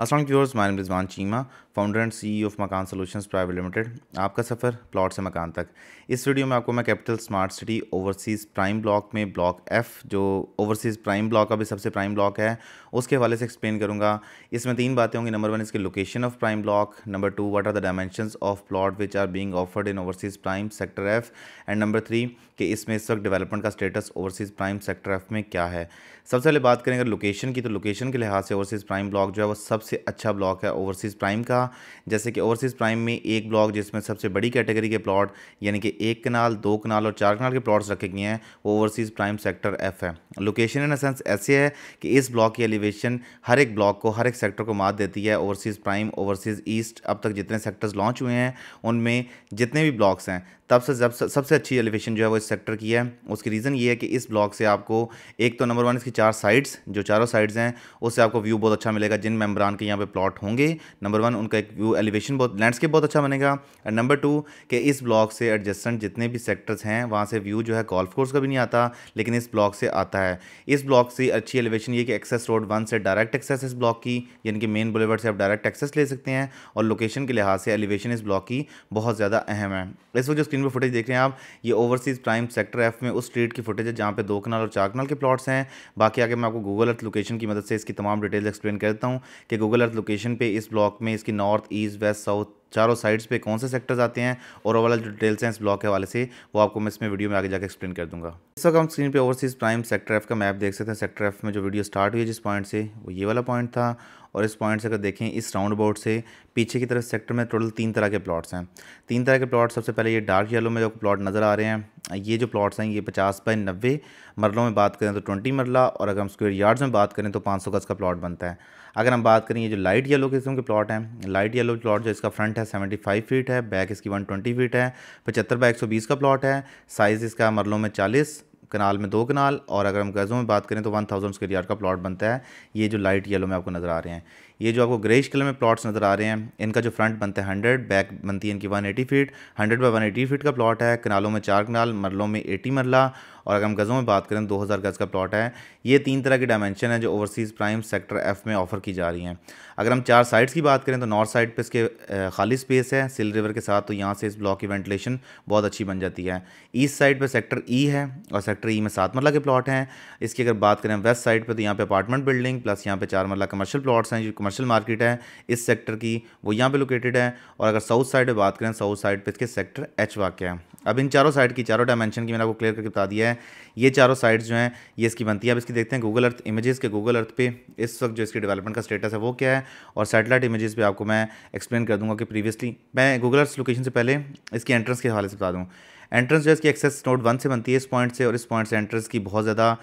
Aslam viewers my Rizwan Cheema founder and CEO of Makaan solutions private limited आपका सफ़र plot से मकान तक। इस वीडियो में आपको मैं capital smart city overseas prime block में ब्लॉक एफ़ जो ओवरसीज़ प्राइम ब्लॉक का भी सबसे प्राइम ब्लॉक है, उसके हवाले से एक्सप्लेन करूँगा। इसमें तीन बातें होंगी। नंबर वन इसके location of prime block number two what are the dimension of plot which are being offered in overseas prime sector F and number three कि इसमें इस वक्त डेवलपमेंट का status overseas prime sector F में क्या है? सबसे पहले बात करें अगर लोकेशन की तो लोकेशन के लिहाज से ओवरसीज़ प्राइम ब्लॉक जो है, वो सबसे अच्छा ब्लॉक है ओवरसीज़ प्राइम का। जैसे कि ओवरसीज़ प्राइम में एक ब्लॉक जिसमें सबसे बड़ी कैटेगरी के प्लॉट, यानी कि एक कनाल, दो कनाल और चार कनाल के प्लॉट्स रखे गए हैं, वो ओवरसीज़ प्राइम सेक्टर एफ़ है। लोकेशन इन सेंस ऐसे है कि इस ब्लॉक की एलिवेशन हर एक ब्लॉक को, हर एक सेक्टर को मात देती है। ओवरसीज़ प्राइम, ओवरसीज़ ईस्ट, अब तक जितने सेक्टर्स लॉन्च हुए हैं, उनमें जितने भी ब्लॉक्स हैं तब से जब सबसे अच्छी एलिवेशन जो है वो इस सेक्टर की है। उसकी रीज़न ये है कि इस ब्लॉक से आपको, एक तो नंबर वन इसकी चार साइड्स जो चारों साइड्स हैं, उससे आपको व्यू बहुत अच्छा मिलेगा जिन मेम्बरान के यहाँ पे प्लॉट होंगे। नंबर वन उनका एक व्यू एलिवेशन बहुत लैंडस्केप बहुत अच्छा बनेगा। एंड नंबर टू कि इस ब्लॉक से एडजस्टेंट जितने भी सेक्टर्स हैं, वहाँ से व्यू जो है गोल्फ कोर्स का भी नहीं आता, लेकिन इस ब्लॉक से आता है। इस ब्लॉक से अच्छी एलिवेशन ये कि एक्सेस रोड वन से डायरेक्ट एक्सेस इस ब्लॉक की, यानी कि मेन बुलेवर्ड से आप डायरेक्ट एक्सेस ले सकते हैं। और लोकेशन के लिहाज से एलिवेशन इस ब्लॉक की बहुत ज़्यादा अहम है। इस वक्त जो स्क्रीन पर फुटेज देख रहे हैं आप। ये ओवरसीज़ प्राइम सेक्टर एफ़ में उस स्ट्रीट की फुटेज है जहाँ पे दो कनाल और चार कनाल के प्लॉट्स हैं। बाकी आगे मैं आपको गूगल अर्थ लोकेशन की मदद से इसकी तमाम डिटेल्स एक्सप्लेन करता हूँ कि गूगल अर्थ लोकेशन पे इस ब्लॉक में इसकी नॉर्थ ईस्ट वेस्ट साउथ चारों साइड्स पे कौन से सेक्टर्स आते हैं और ओवरऑल जो डिटेल्स हैं इस ब्लॉक के हवाले से, वो आपको मैं इसमें वीडियो में आगे जाकर एक्सप्लेन कर दूँगा। इस वक्त हम स्क्रीन पे ओवरसीज़ प्राइम सेक्टर एफ़ का मैप देख सकते हैं। सेक्टर एफ़ में जो वीडियो स्टार्ट हुई है जिस पॉइंट से, वो ये वाला पॉइंट था। और इस पॉइंट से अगर देखें, इस राउंड अबाउट से पीछे की तरफ़ सेक्टर में टोटल तीन तरह के प्लॉट्स हैं। तीन तरह के प्लॉट सबसे पहले ये डार्क येलो में जो प्लॉट नज़र आ रहे हैं, ये जो प्लॉट्स हैं, ये पचास बाई नब्बे मरलों में बात करें तो ट्वेंटी मरला और अगर हम स्क्वेयर यार्ड्स में बात करें तो पाँच सौ गज़ का प्लॉट बनता है। अगर हम बात करें ये जो लाइट येलो किस्म के प्लॉट हैं लाइट येलो प्लॉट जो इसका फ्रंट है सेवेंटी फाइव फीट है बैक इसकी वन ट्वेंटी फीट है, पचहत्तर बाई एक सौ बीस का प्लॉट है साइज़ इसका मरलों में चालीस कनाल में दो कनाल, और अगर हम गज़ों में बात करें तो वन थाउज़ेंड स्क्वेयर यार्ड का प्लॉट बनता है। ये जो लाइट येलो में आपको नज़र आ रहे हैं, ये जो आपको ग्रेश कलर में प्लॉट्स नज़र आ रहे हैं, इनका जो फ्रंट बनता है हंड्रेड, बैक बनती है इनकी one eighty feet, hundred by one eighty feet का प्लॉट है। कनालों में चार कनाल, मरलों में एटी मरला और अगर हम गज़ों में बात करें, दो हज़ार गज़ का प्लॉट है। ये तीन तरह की डायमेंशन है जो ओवरसीज़ प्राइम सेक्टर एफ़ में ऑफ़र की जा रही हैं। अगर हम चार साइड्स की बात करें तो नॉर्थ साइड पे इसके खाली स्पेस है सिल रिवर के साथ तो यहाँ से इस ब्लॉक की वेंटिलेशन बहुत अच्छी बन जाती है। ईस्ट साइड पर सेक्टर ई है और सेक्टर ई e में सात मरला के प्लॉट हैं। इसकी अगर बात करें वेस्ट साइड पर तो यहाँ पर अपार्टमेंट बिल्डिंग प्लस यहाँ पर चार मरला कमर्शियल प्लॉट्स हैं, जो कमर्शियल मार्केट है इस सेक्टर की, वो यहाँ पर लोकेटेड है। और अगर साउथ साइड पर बात करें साउथ साइड पर इसके सेक्टर एच वाक्य है। अब इन चारों साइड की, चारों डायमेंशन की मैंने आपको क्लियर करके बता दिया है। ये चारों साइड्स जो हैं, ये इसकी बनती है। अब इसकी देखते हैं गूगल अर्थ इमेजेस के गूगल अर्थ पे इस वक्त जो इसकी डेवलपमेंट का स्टेटस है, वो क्या है? और सैटेलाइट इमेजेस पे आपको मैं एक्सप्लेन कर दूँगा कि प्रीवियसली मैं गूगल अर्थ लोकेशन से पहले इसकी एंट्रेंस के हवाले से बता दूँ। एंट्रेंस जो है, इसकी एक्सेस नोट वन से बनती है इस पॉइंट से, और इस पॉइंट से एंट्रेंस की बहुत ज़्यादा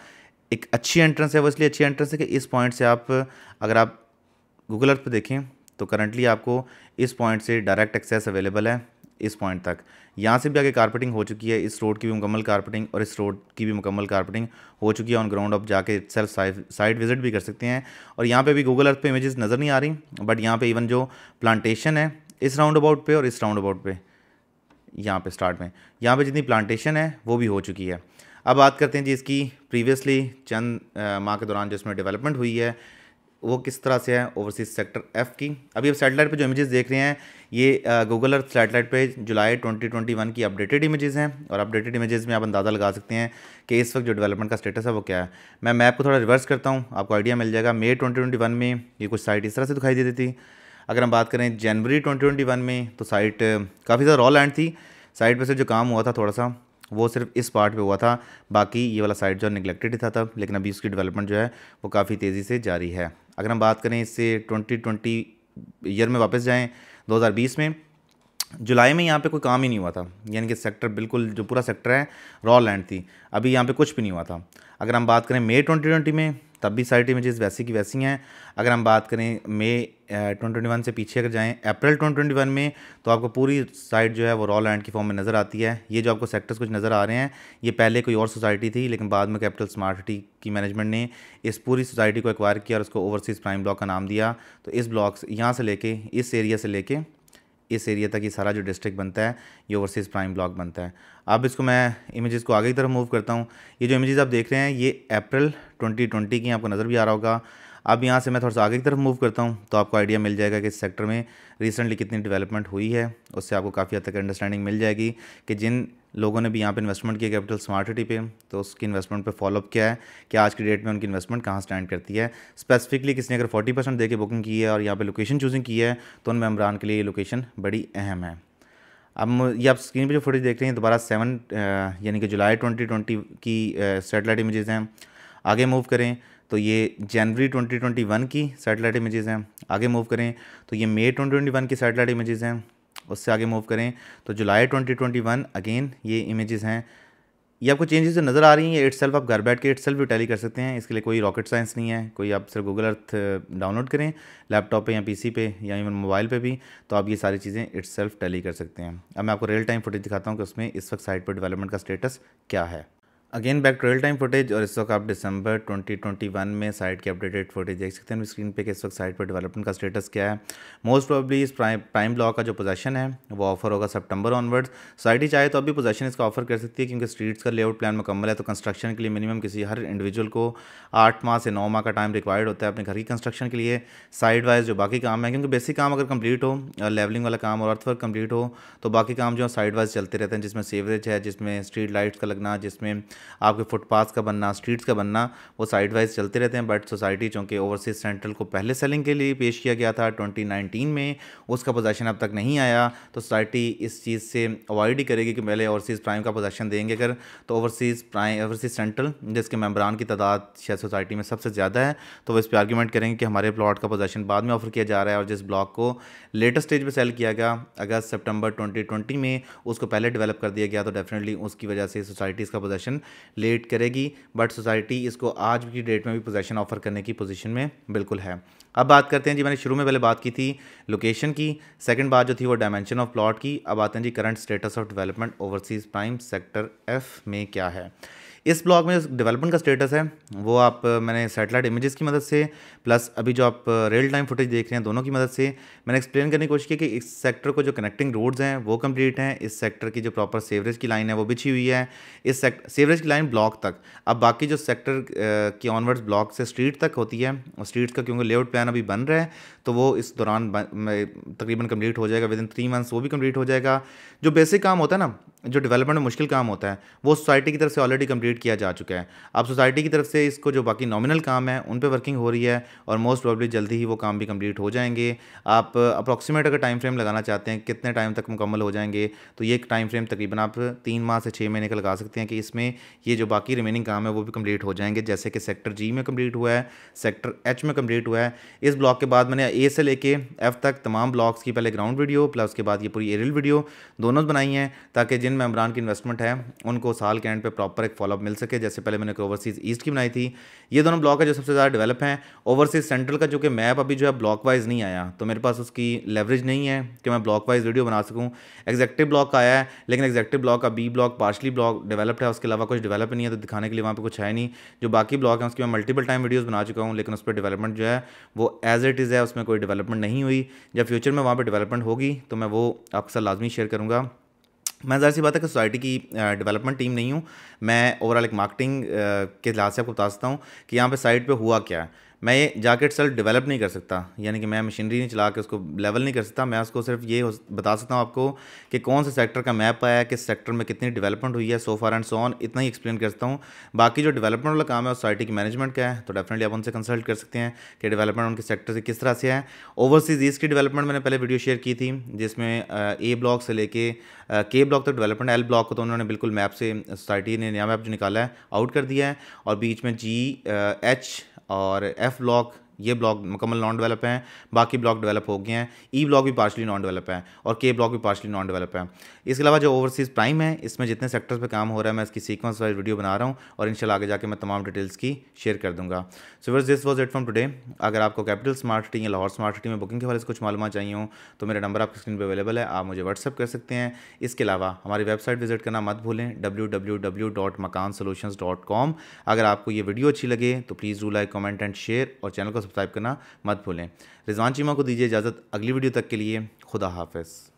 एक अच्छी एंट्रेंस है, वो इसलिए अच्छी एंट्रेंस है कि इस पॉइंट से आप, अगर आप गूगल अर्थ पर देखें तो करंटली आपको इस पॉइंट से डायरेक्ट एक्सेस अवेलेबल है। इस पॉइंट तक। यहाँ से भी आगे कारपेटिंग हो चुकी है, इस रोड की भी मुकम्मल कारपेटिंग और इस रोड की भी मुकम्मल कारपेटिंग हो चुकी है। ऑन ग्राउंड आप जाके सेल्फ साइड विज़िट भी कर सकते हैं। और यहाँ पे भी गूगल अर्थ पे इमेजेस नज़र नहीं आ रही बट यहाँ पे इवन जो प्लांटेशन है, इस राउंड अबाउट पे और इस राउंड अबाउट पे, यहाँ पे स्टार्ट में। यहाँ पे जितनी प्लांटेशन है, वो भी हो चुकी है। अब बात करते हैं जी इसकी प्रीवियसली चंद माह के दौरान जो इसमें डेवलपमेंट हुई है वो किस तरह से है ओवरसीज सेक्टर एफ़ की? अभी आप सैटेलाइट पे जो इमेजेस देख रहे हैं, ये गूगल अर्थ सैटेलाइट पे जुलाई 2021 की अपडेटेड इमेजेस हैं और अपडेटेड इमेजेस में आप अंदाज़ा लगा सकते हैं कि इस वक्त जो डेवलपमेंट का स्टेटस है वो क्या है। मैं मैप को थोड़ा रिवर्स करता हूँ, आपको आइडिया मिल जाएगा। मे ट्वेंटी में ये कुछ साइट इस तरह से दिखाई देती थी। अगर हम बात करें जनवरी ट्वेंटी में तो साइट काफ़ी ज़्यादा रॉ लैंड थी। साइट पर से जो काम हुआ था थोड़ा सा, वो सिर्फ़ इस पार्ट पे हुआ था। बाकी ये वाला साइड जो निगलेक्टेड था तब, लेकिन अभी उसकी डेवलपमेंट जो है वो काफ़ी तेज़ी से जारी है। अगर हम बात करें इससे ट्वेंटी ट्वेंटी ईयर में वापस जाएँ 2020 में, जुलाई में यहाँ पे कोई काम ही नहीं हुआ था। यानी कि सेक्टर बिल्कुल जो पूरा सेक्टर है रॉ लैंड थी। अभी यहाँ पे कुछ भी नहीं हुआ था। अगर हम बात करें मे 2020 में तब भी साइट इमेजेस वैसी की वैसी हैं। अगर हम बात करें मई ट्वेंटी वन से पीछे अगर जाएँ अप्रैल ट्वेंटी वन में तो आपको पूरी साइट जो है वो रॉ लैंड की फॉर्म में नज़र आती है। ये जो आपको सेक्टर्स कुछ नज़र आ रहे हैं, ये पहले कोई और सोसाइटी थी, लेकिन बाद में कैपिटल स्मार्ट सिटी की मैनेजमेंट ने इस पूरी सोसाइटी को एक्वायर किया और उसको ओवरसीज़ प्राइम ब्लॉक का नाम दिया। तो इस ब्लॉक यहाँ से लेके, इस एरिया से लेके इस एरिया तक ये सारा जो डिस्ट्रिक्ट बनता है, ये ओवरसीज़ प्राइम ब्लॉक बनता है। अब इसको मैं इमेजेस को आगे की तरफ़ मूव करता हूँ। ये जो इमेजेस आप देख रहे हैं, ये अप्रैल 2020 की आपको नज़र भी आ रहा होगा। अब यहाँ से मैं थोड़ा सा आगे की तरफ़ मूव करता हूँ तो आपको आइडिया मिल जाएगा कि इस सेक्टर में रिसेंटली कितनी डेवलपमेंट हुई है, उससे आपको काफ़ी हद तक अंडरस्टैंडिंग मिल जाएगी कि जिन लोगों ने भी यहाँ पे इन्वेस्टमेंट किया कैपिटल स्मार्ट सिटी पे तो उसकी इन्वेस्टमेंट पे फॉलोअप क्या है कि आज की डेट में उनकी इन्वेस्टमेंट कहाँ स्टैंड करती है। स्पेसिफिकली किसी ने अगर फोर्टी परसेंट दे के बुकिंग की है और यहाँ पे लोकेशन चूजिंग की है तो उन मेम्बरान के लिए ये लोकेशन बड़ी अहम है। अब ये आप स्क्रीन पर जो फुटेज देख रहे हैं दोबारा सेवन यानी कि जुलाई ट्वेंटी ट्वेंटी की सेटेलाइट इमेजेस हैं। आगे मूव करें तो ये जनवरी 2021 की सैटेलाइट इमेजेस हैं। आगे मूव करें तो ये मई 2021 की सैटेलाइट इमेजेस हैं। उससे आगे मूव करें। तो जुलाई 2021 अगेन, ये इमेजेस हैं। ये आपको चेंजेस जो नज़र आ रही हैं, ये सेल्फ आप घर बैठ के इट्स भी टैली कर सकते हैं। इसके लिए कोई रॉकेट साइंस नहीं है। कोई आप सिर्फ़ गूगल अर्थ डाउनलोड करें लैपटॉप पे या पीसी पे या इवन मोबाइल पे भी तो आप ये सारी चीज़ें इट्स टैली कर सकते हैं। अब मैं आपको रियल टाइम फुटेज दिखाता हूँ कि उसमें इस वक्त साइट पर डेवलपमेंट का स्टेटस क्या है। Again back to real time footage और इस वक्त आप दिसंबर 2021 में साइट की अपडेटेड फुटेज देख सकते हैं। स्क्रीन पे कि इस वक्त साइट पर डेवलपमेंट का स्टेटस क्या है। मोस्ट प्रॉब्ली इस प्राइम प्राइम ब्लॉक का जो पोजेशन है, वो ऑफ़र होगा सितंबर ऑनवर्ड्स साइट ही चाहे तो अभी पोजेशन इसका ऑफ़र कर सकती है क्योंकि स्ट्रीट्स का लेआउट प्लान मुकम्मल है तो कंस्ट्रक्शन के लिए मिनिमम किसी हर इंडिविजुअल को आठ माह से नौ माह का टाइम रिक्वायर्ड होता है अपने घर की कंस्ट्रक्शन के लिए साइड वाइज जो बाकी काम है। क्योंकि बेसिक काम अगर कंप्लीट हो लेवलिंग वाला काम और अर्थ वर्क कंप्लीट हो तो बाकी काम जो है साइड वाइज चलते रहते हैं, जिसमें सीवरेज है, जिसमें स्ट्रीट लाइट्स का लगना, जिसमें आपके फुटपाथ का बनना, स्ट्रीट्स का बनना, वो साइड वाइज चलते रहते हैं, बट सोसाइटी चूँकि ओवरसीज सेंट्रल को पहले सेलिंग के लिए पेश किया गया था 2019 में, उसका पोजेशन अब तक नहीं आया तो सोसाइटी इस चीज़ से अवॉइड ही करेगी कि पहले ओवरसीज़ प्राइम का पोजेशन देंगे अगर तो ओवरसीज़ प्राइम, ओवरसीज सेंट्रल, जिसके मेम्बरान की तादाद शायद सोसाइटी में सबसे ज़्यादा है तो वो इस पर आर्ग्यूमेंट करेंगे कि हमारे प्लाट का पोजेशन बाद में ऑफ़र किया जा रहा है और जिस ब्लॉक को लेटेस्ट स्टेज पर सेल किया गया, अगस्त सेप्टेम्बर ट्वेंटी में, उसको पहले डेवलप कर दिया गया तो डेफिनेटली उसकी वजह से सोसाइटी का पोजेशन लेट करेगी बट सोसाइटी इसको आज की डेट में भी पोजेशन ऑफ़र करने की पोजीशन में बिल्कुल है। अब बात करते हैं जी, मैंने शुरू में पहले बात की थी लोकेशन की सेकंड बात जो थी वो डायमेंशन ऑफ़ प्लॉट की। अब आते हैं जी current status of development overseas prime sector F में क्या है? इस ब्लॉग में डेवलपमेंट का स्टेटस है, वो आप मैंने सेटेलाइट इमेजेस की मदद से प्लस अभी जो आप रियल टाइम फुटेज देख रहे हैं, दोनों की मदद से, मैंने एक्सप्लेन करने की कोशिश की कि इस सेक्टर को जो कनेक्टिंग रोड्स हैं, वो कंप्लीट हैं। इस सेक्टर की जो प्रॉपर सेवरेज की लाइन है, वो बिछी हुई है। इस सेक्टर सेवरेज की लाइन ब्लॉक तक। अब बाकी जो सेक्टर की ऑनवर्ड्स ब्लॉक से स्ट्रीट तक होती है, और स्ट्रीट का क्योंकि लेआउट प्लान अभी बन रहा है तो वो इस दौरान तकरीबन कंप्लीट हो जाएगा विद इन थ्री मंथ्स वो भी कंप्लीट हो जाएगा। जो बेसिक काम होता है ना जो डेवलपमेंट मुश्किल काम होता है, वो सोसाइटी की तरफ़ से ऑलरेडी कंप्लीट किया जा चुका है। अब सोसाइटी की तरफ़ से इसको जो बाकी नॉमिनल काम है, उन पे वर्किंग हो रही है और मोस्ट प्रॉब्ली जल्दी ही वो काम भी कंप्लीट हो जाएँगे। आप अप्रॉक्सीमेट अगर टाइम फ्रेम लगाना चाहते हैं, कितने टाइम तक मुकम्मल हो जाएँगे तो ये एक टाइम फ्रेम तकरीबन आप तीन माह से छः महीने का लगा सकते हैं कि इसमें ये जो बाकी रिमेनिंग काम है, वो भी कंप्लीट हो जाएँगे। जैसे कि सेक्टर जी में कंप्लीट हुआ है सेक्टर एच में कंप्लीट हुआ है। इस ब्लॉक के बाद मैंने ए से लेके एफ़ तक तमाम ब्लॉक्स की पहले ग्राउंड वीडियो प्लस उसके बाद ये पूरी एरियल वीडियो दोनों बनाई हैं, ताकि जिन मेम्बरान की इन्वेस्टमेंट है, उनको साल के एंड पे प्रॉपर एक फॉलोअप मिल सके। जैसे पहले मैंने ओवरसीज़ ईस्ट की बनाई थी, ये दोनों ब्लॉक है जो सबसे ज़्यादा डेवलप हैं। ओवरसीज सेंट्रल का जो कि मैप अभी जो है ब्लॉक वाइज नहीं आया तो मेरे पास उसकी लेवरेज नहीं है कि मैं ब्लॉक वाइज वीडियो बना सकूँ। एग्जेक्टिव ब्लॉक का आया है, लेकिन एग्जेक्टिव ब्लॉक का B block partially block developed है, उसके अलावा कुछ डेवलप नहीं है तो दिखाने के लिए वहाँ पर कुछ है नहीं। जो बाकी ब्लॉक है, उसकी मैं मल्टीपल टाइम वीडियोज़ बना चुका हूँ, लेकिन उस पर डेवलपमेंट जो है, वो एज इट इज़ है, उसमें कोई डेवलपमेंट नहीं हुई। जब फ्यूचर में वहाँ पर डेवलपमेंट होगी तो मैं वो आपके साथ लाजमी शेयर करूँगा। मैं ज़ाहिर सी बात है कि सोसाइटी की डेवलपमेंट टीम नहीं हूँ। मैं ओवरऑल एक मार्केटिंग के लिहाज से आपको बता सकता हूँ कि यहाँ पे साइट पे हुआ क्या है। मैं ये जाकेट सेल्फ डेवलप नहीं कर सकता, यानी कि मैं मशीनरी नहीं चला के उसको लेवल नहीं कर सकता, मैं उसको सिर्फ़ ये बता सकता हूँ आपको कि कौन से सेक्टर का मैप आया है, किस सेक्टर में कितनी डेवलपमेंट हुई है सो फार एंड सो ऑन इतना ही एक्सप्लेन कर सकता हूँ। बाकी जो डेवलपमेंट वाला काम है उस सोसाइटी की मैनेजमेंट का है तो डेफिनेटली आप उनसे कंसल्ट कर सकते हैं कि डेवलपमेंट उनके सेक्टर से किस तरह से है। ओवरसीज़ ईस्ट की डेवलपमेंट मैंने पहले वीडियो शेयर की थी, जिसमें ए ब्लॉक से लेके के ब्लॉक तक डेवलपमेंट एल ब्लॉक को तो उन्होंने बिल्कुल मैप से सोसाइटी ने नया मैप जो निकाला है आउट कर दिया है। और बीच में जी एच और ब्लॉक ये ब्लॉक मुकम्मल नॉन डेवलप हैं, बाकी ब्लॉक डेवलप हो गए हैं। ई ब्लॉक भी पार्शली नॉन डेवलप है और के ब्लॉक भी पार्शली नॉन डेवलप है। इसके अलावा जो ओवरसीज़ प्राइम है, इसमें जितने सेक्टर्स पे काम हो रहा है, मैं इसकी सीक्वेंस वाइज वीडियो बना रहा हूँ और इनशाला आगे जाके मैं तमाम डिटेल्स की शेयर कर दूँगा। So worse this was it from today अगर आपको कैपिटल स्मार्ट सिटी या लाहौर स्मार्ट सिटी में बुकिंग के वाले से कुछ मालूम चाहिए हो तो मेरा नंबर आपकी स्क्रीन पर अवेलेबल है। आप मुझे व्हाट्सअप कर सकते हैं। इसके अलावा हमारी वेबसाइट विज़िट करना मत भूलें डब्ल्यू अगर आपको ये वीडियो अच्छी लगे तो please do like comment and share और चैनल को सब्सक्राइब करना मत भूलें। रिजवान चीमा को दीजिए इजाज़त। अगली वीडियो तक के लिए खुदा हाफिज़।